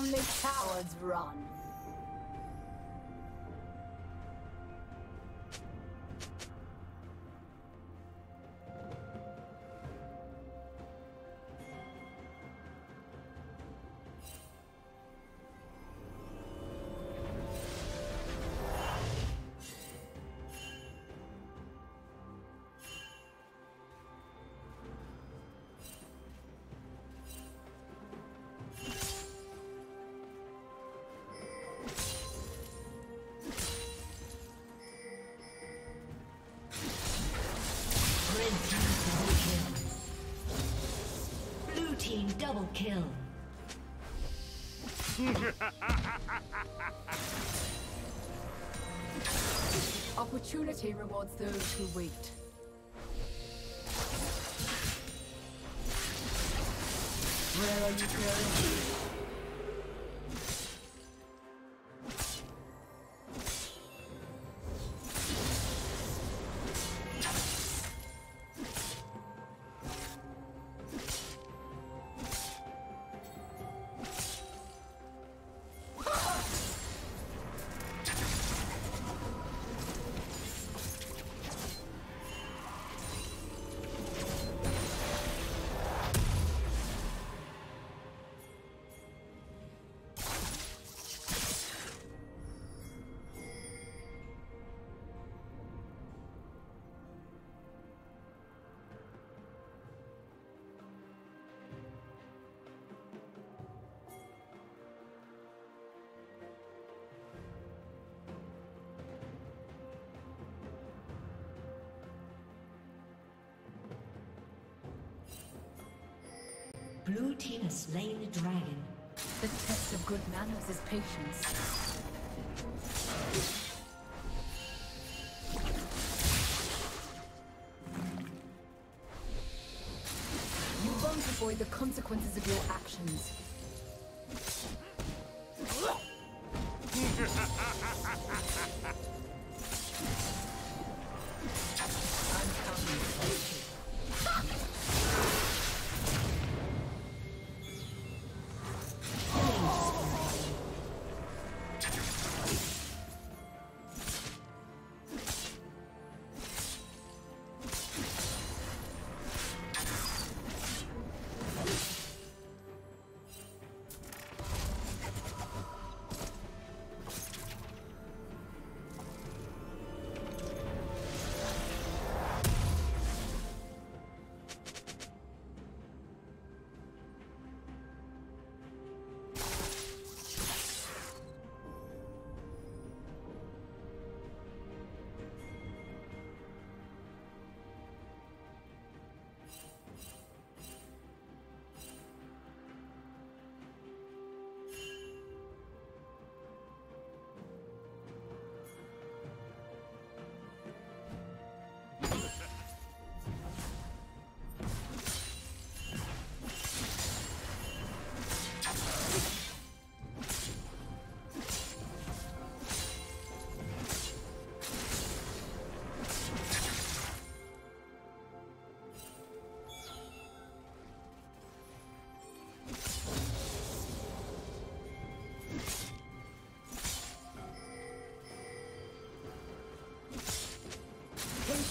Only cowards run. Double kill. Opportunity rewards those who wait. Where are you going? Blue team has slain the dragon. The test of good manners is patience. You won't avoid the consequences of your actions.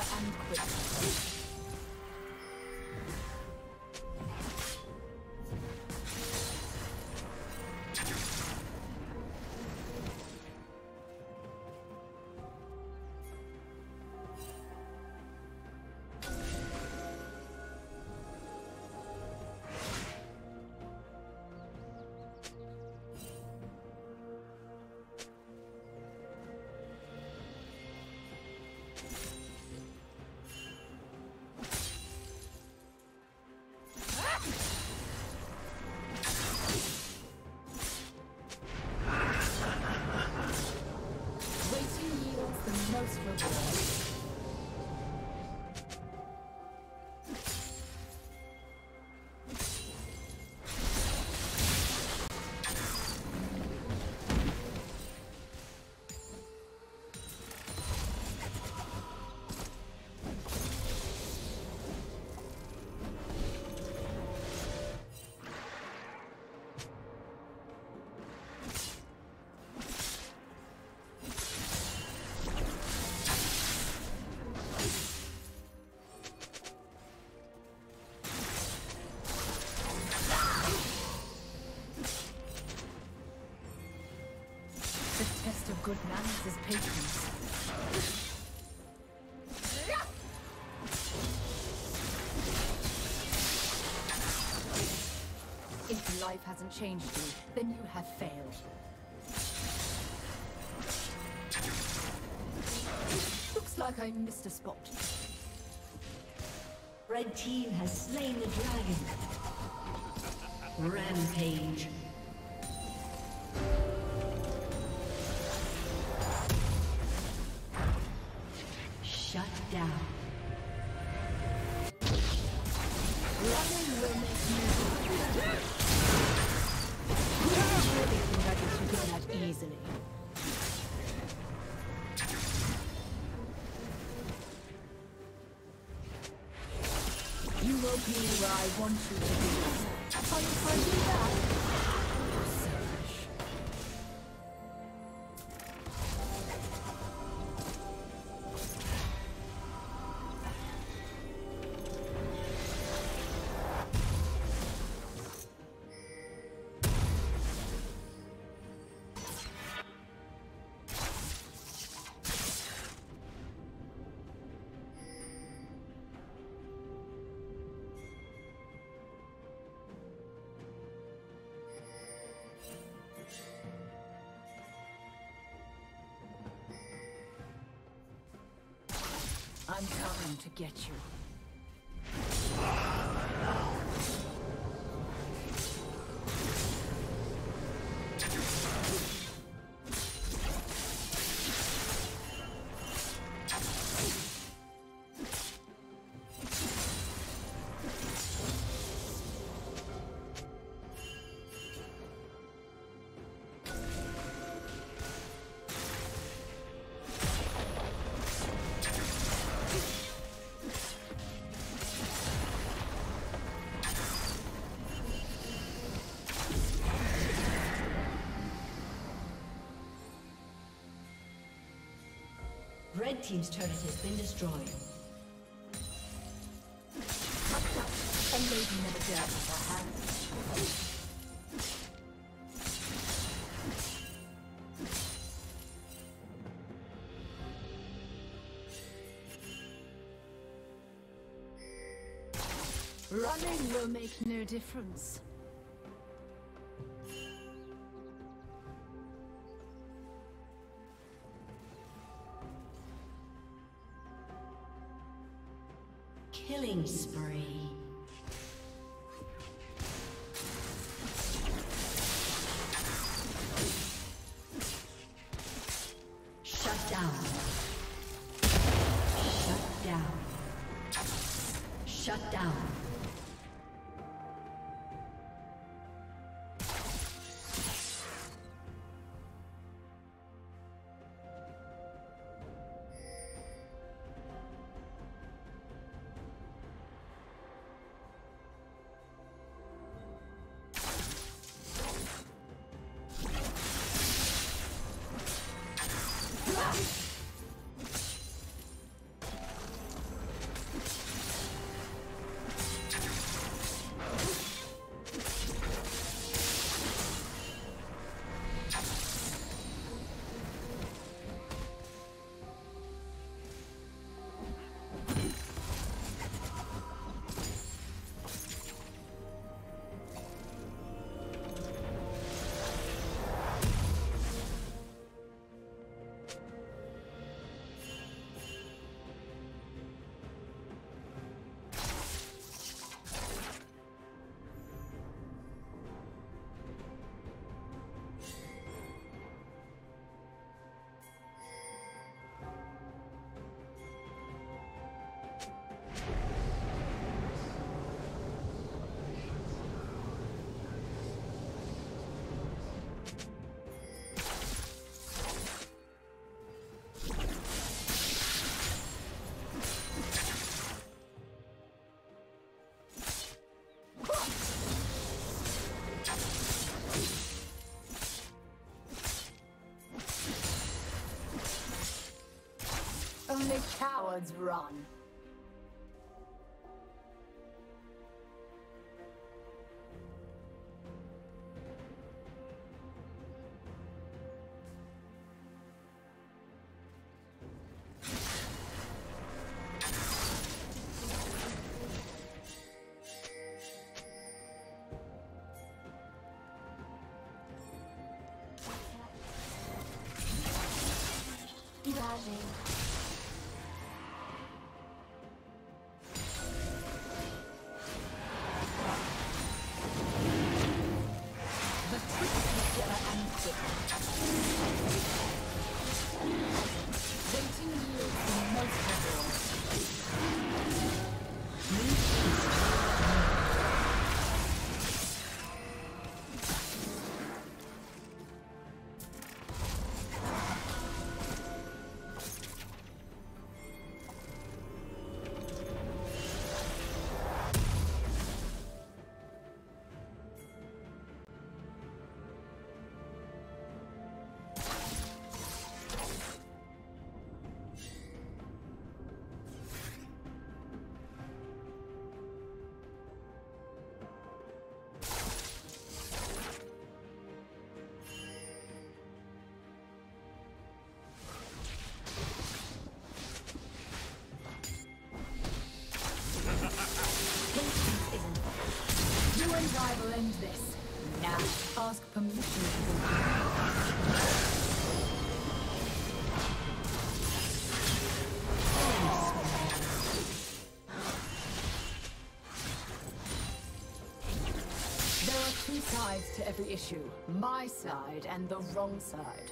is to of good is patience. If life hasn't changed you, then you have failed. Looks like I missed a spot. Red team has slain the dragon. Rampage. I'm coming to get you. Red Team's turret has been destroyed. Running will make no difference. Killing spree. Cowards run. Every issue. My side and the wrong side.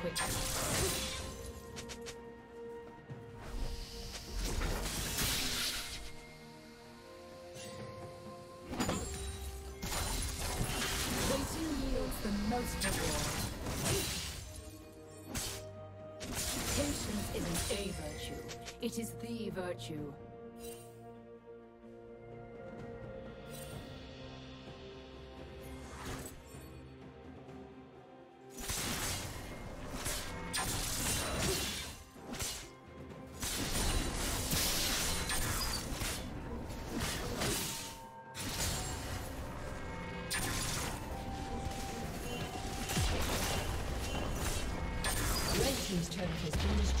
Clever quick. Yields the most reward. Patience isn't a virtue, it is the virtue.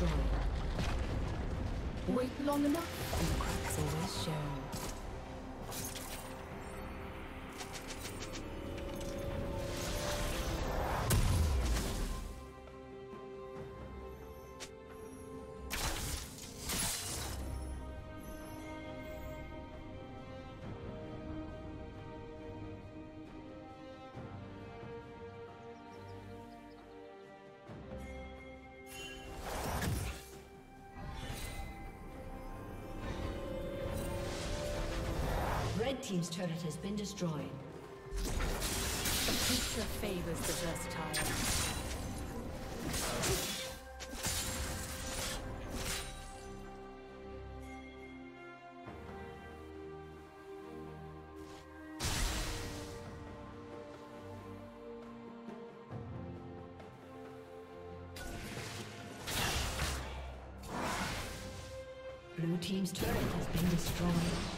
Wait long enough, and the cracks always show. Team's turret has been destroyed. The future favors the versatile. Blue Team's turret has been destroyed.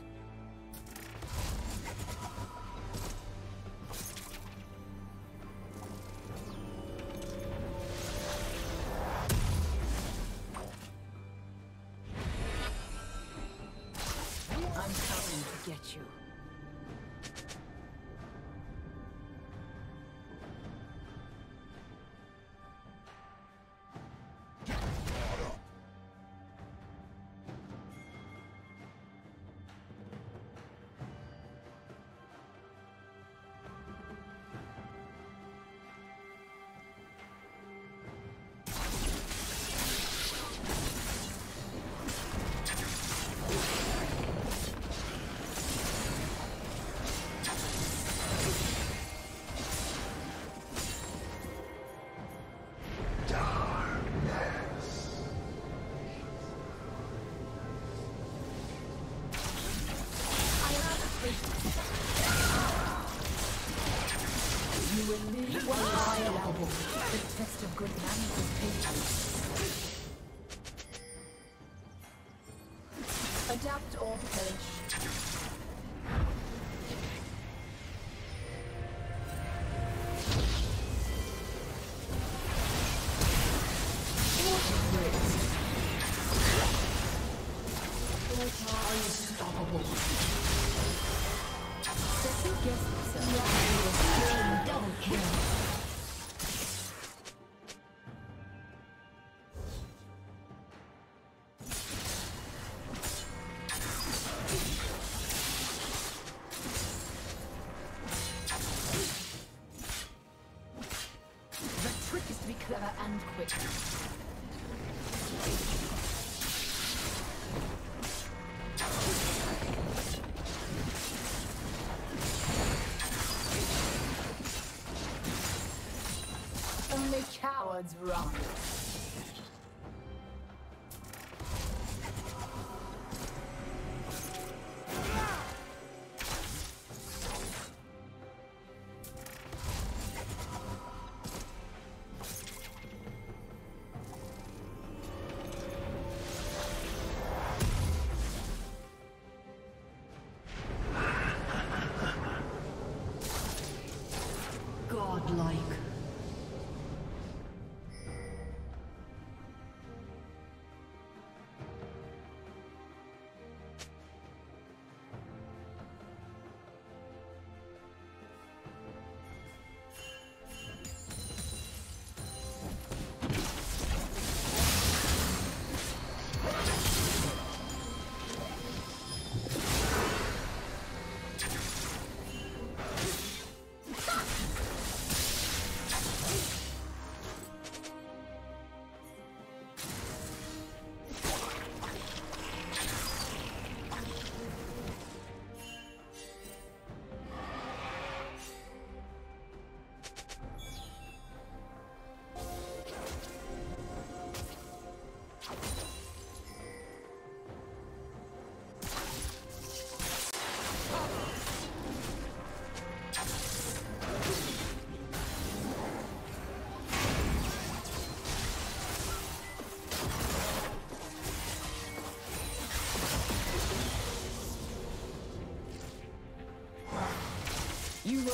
Cowards run. will